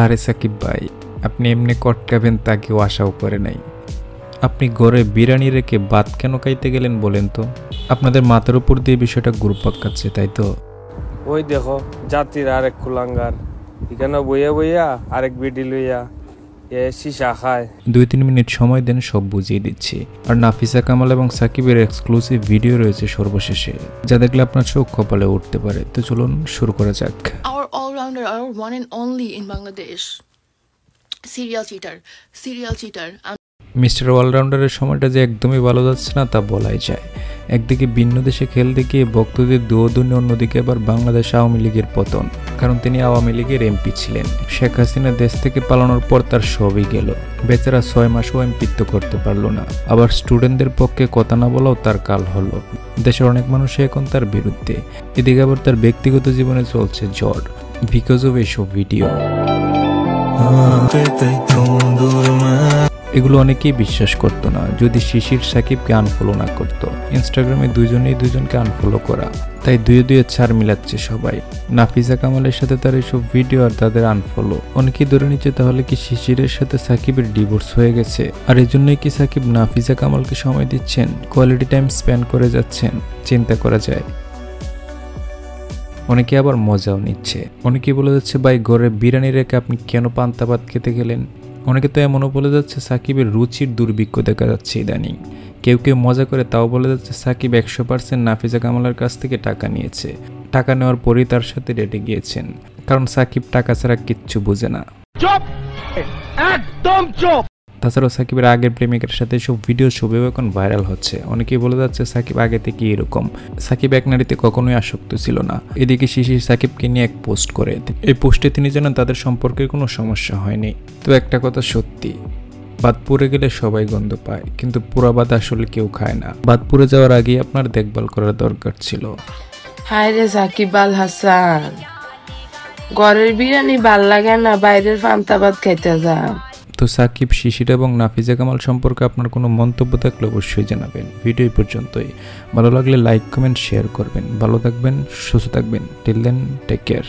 আরে সাকিব ভাই আপনি এমনি কটকাবেন তা কেউ আশাও করে নাই। আপনি গড়ে বিরিয়ানি রেখে ভাত কেন খাইতে গেলেন বলেন তো? আপনাদের মাথার উপর দিয়ে বিষয়টা গুরুপাক খাচ্ছে তাই তো? ওই দেখো জাতির আরেক কুলাঙ্গার এখানে বইয়া বইয়া আরেক বিডি লইয়া সীসা খায়। দুই তিন মিনিট সময় দেন সব বুঝিয়ে দিচ্ছি। আর নাফিসা কামাল এবং সাকিবের এক্সক্লুসিভ ভিডিও রয়েছে সর্বশেষে। যা দেখলে আপনার চোখ কপালে উঠতে পারে। তো চলুন শুরু করা যাক। Our one and only in Bangladesh. Serial cheater, serial cheater. I'm mister অলরাউন্ডারের সময়টা যে একদমই ভালো যাচ্ছে না তা বলাই যায়। একদিকে ভিন্ন দেশে খেলতে গিয়ে ভক্তদের দুয়োদুনি অন্যদিকে আবার বাংলাদেশ আওয়ামী লীগের পতন। কারণ তিনি আওয়ামী লীগের এমপি ছিলেন। শেখ হাসিনা দেশ থেকে পালানোর পর তার সবই গেল। বেচারা ছয় মাসও এমপিত্ব করতে পারল না। আবার স্টুডেন্টদের পক্ষে কথা না বলাও তার কাল হলো। দেশের অনেক মানুষই এখন তার বিরুদ্ধে। এদিকে আবার তার ব্যক্তিগত জীবনে চলছে জ্বর। বিকজ অফ এসব ভিডিও এগুলো অনেকেই বিশ্বাস করতো না, যদি শিশির সাকিবকে আনফলো না করতো। ইনস্টাগ্রামে দুজনেই দুজনকে আনফলো করা। তাই দুয়ে দুয়ে ছাড় মিলাচ্ছে সবাই। নাফিজা কামালের সাথে তার এইসব ভিডিও আর তাদের আনফলো অনেকেই ধরে নিচ্ছে তাহলে কি শিশিরের সাথে সাকিবের ডিভোর্স হয়ে গেছে? আর এই জন্যই কি সাকিব নাফিজা কামালকে সময় দিচ্ছেন? কোয়ালিটি টাইম স্পেন্ড করে যাচ্ছেন? চিন্তা করা যায়। অনেকে আবার মজাও নিচ্ছে। অনেকে বলে যাচ্ছে, ভাই, ঘরে বিরিয়ানি রেখে আপনি কেন পান্তা ভাত খেতে গেলেন? অনেকে তো এমনও বলে যাচ্ছে, সাকিবের রুচির দুর্ভিক্ষ দেখা যাচ্ছে ইদানিং। কেউ কেউ মজা করে তাও বলে যাচ্ছে, সাকিব একশো পার্সেন্ট নাফিজা কামালের কাছ থেকে টাকা নিয়েছে। টাকা নেওয়ার পরেই তার সাথে রেটে গিয়েছেন। কারণ সাকিব টাকা ছাড়া কিচ্ছু বোঝে না। তাছাড়াও সাকিবের আগের প্রেমিকের সাথে সব ভিডিও ছবিও এখন ভাইরাল হচ্ছে। অনেকেই বলে যাচ্ছে সাকিব আগে থেকে এরকম। সাকিব এক নারীতে কখনোই আসক্ত ছিল না। এদিকে শিশির সাকিবকে নিয়ে এক পোস্ট করে। এই পোস্টে তিনি জানান, তাদের সম্পর্কে কোনো সমস্যা হয়নি। তো একটা কথা সত্যি বাদ পুড়ে গেলে সবাই গন্ধ পায়, কিন্তু পুরা বাদ আসলে কেউ খায় না। বাদ পুড়ে যাওয়ার আগেই আপনার দেখভাল করার দরকার ছিল। হায় রে সাকিব আল হাসান। ঘরের বিরিয়ানি ভালো লাগে না, বাইরের ফান্তা ভাত খাইতে যাও। তো সাকিব, শিশির এবং নাফিজা কামাল সম্পর্কে আপনার কোনো মন্তব্য থাকলে অবশ্যই জানাবেন। ভিডিও পর্যন্তই। ভালো লাগলে লাইক, কমেন্ট শেয়ার করবেন। ভালো থাকবেন, সুস্থ থাকবেন। Till then take care